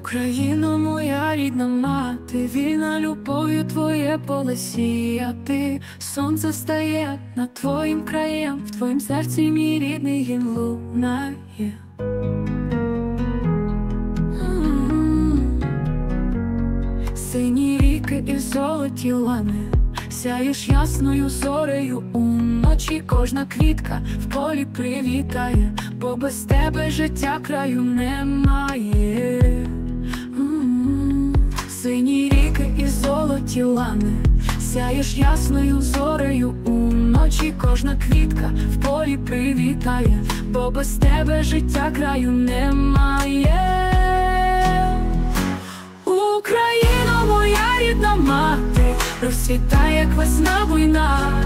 Україно, моя рідна мати, вільна любов'ю твоє поле сіяти. Сонце стає над твоїм краєм, в твоїм серці мій рідний гімн лунає. Сині ріки і золоті лани, сяєш ясною зорею уночі, кожна квітка в полі привітає, бо без тебе життя краю немає. Лани, сяєш ясною зорею уночі, кожна квітка в полі привітає, бо без тебе життя краю немає. Україно, моя рідна мати, розцвітай, як весна буйна,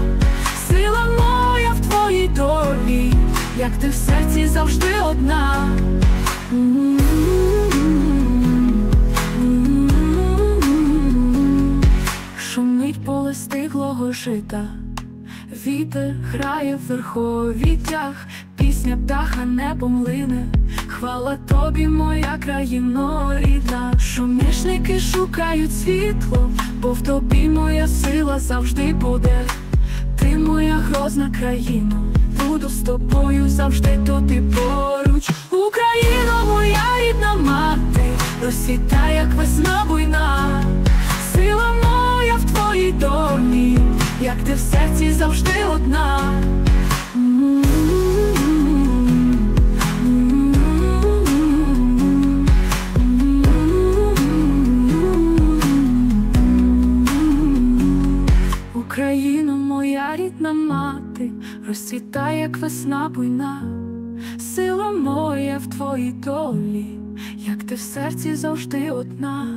сила моя в твоїй долі, як ти в серці завжди одна. Стиглого жита, вітер грає в верховітях, пісня птаха небом лине, хвала тобі, моя країно рідна. Шумішники шукають світло, бо в тобі моя сила завжди буде. Ти моя грозна країна, буду з тобою завжди тут і поруч. Україно, моя рідна мати, розсвітай, як весна завжди одна. Україно, моя рідна мати, розцвітай, як весна буйна, сила моя в твоїй долі, як ти в серці завжди одна.